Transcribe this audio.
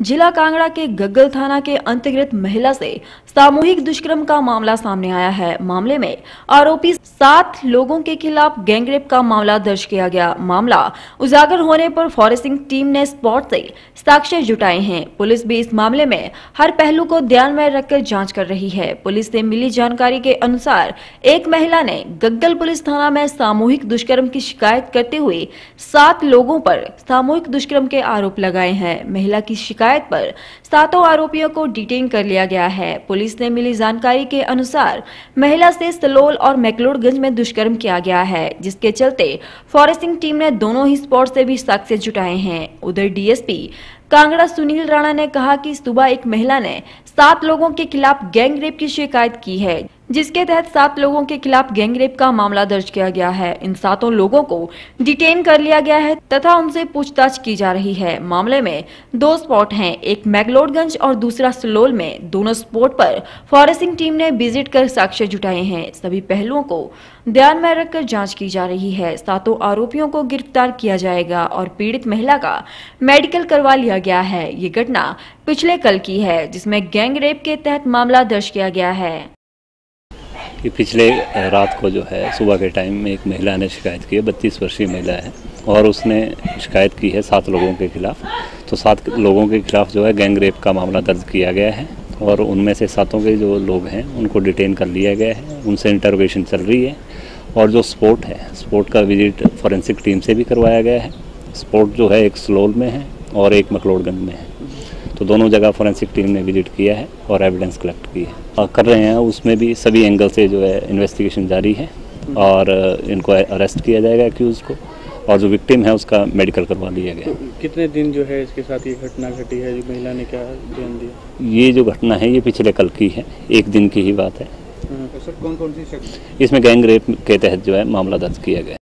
जिला कांगड़ा के गग्गल थाना के अंतर्गत महिला से सामूहिक दुष्कर्म का मामला सामने आया है। मामले में आरोपी सात लोगों के खिलाफ गैंगरेप का मामला दर्ज किया गया। मामला उजागर होने पर फॉरेस्टिंग टीम ने स्पॉट से साक्ष्य जुटाए हैं। पुलिस भी इस मामले में हर पहलू को ध्यान में रखकर जाँच कर रही है। पुलिस से मिली जानकारी के अनुसार एक महिला ने गग्गल पुलिस थाना में सामूहिक दुष्कर्म की शिकायत करते हुए सात लोगों पर सामूहिक दुष्कर्म के आरोप लगाए हैं। महिला की शिकायत पर सातों आरोपियों को डिटेन कर लिया गया है। पुलिस ने मिली जानकारी के अनुसार महिला से सलोल और मैकलोडगंज में दुष्कर्म किया गया है, जिसके चलते फॉरेस्टिंग टीम ने दोनों ही स्पॉट से भी साक्ष्य जुटाए हैं। उधर डीएसपी कांगड़ा सुनील राणा ने कहा कि सुबह एक महिला ने सात लोगों के खिलाफ गैंग रेप की शिकायत की है जिसके तहत सात लोगों के खिलाफ गैंगरेप का मामला दर्ज किया गया है। इन सातों लोगों को डिटेन कर लिया गया है तथा उनसे पूछताछ की जा रही है। मामले में दो स्पॉट हैं, एक मैगलोडगंज और दूसरा सलोल में। दोनों स्पॉट पर फॉरेस्टिंग टीम ने विज़िट कर साक्ष्य जुटाए हैं। सभी पहलुओं को ध्यान में रखकर जाँच की जा रही है। सातों आरोपियों को गिरफ़्तार किया जाएगा और पीड़ित महिला का मेडिकल करवा लिया गया है। ये घटना पिछले कल की है, जिसमें गैंग रेप के तहत मामला दर्ज किया गया है। कि पिछले रात को जो है सुबह के टाइम में एक महिला ने शिकायत की है, बत्तीस वर्षीय महिला है और उसने शिकायत की है सात लोगों के खिलाफ। तो सात लोगों के खिलाफ जो है गैंग रेप का मामला दर्ज किया गया है और उनमें से सातों के जो लोग हैं उनको डिटेन कर लिया गया है, उनसे इंटरोगेशन चल रही है और जो स्पोर्ट है स्पोर्ट का विज़िट फॉरेंसिक टीम से भी करवाया गया है। स्पोर्ट जो है एक स्लोल में है और एक मकलोडगंज में है। तो दोनों जगह फॉरेंसिक टीम ने विज़िट किया है और एविडेंस कलेक्ट की है। और कर रहे हैं उसमें भी सभी एंगल से जो है इन्वेस्टिगेशन जारी है और इनको अरेस्ट किया जाएगा एक्यूज़ को और जो विक्टिम है उसका मेडिकल करवा लिया गया। तो कितने दिन जो है इसके साथ ये घटना घटी है? जो महिला ने क्या बयान दिया? ये जो घटना है ये पिछले कल की है। एक दिन की ही बात है। हाँ। तो सर कौन कौन सी इसमें गैंग रेप के तहत जो है मामला दर्ज किया गया।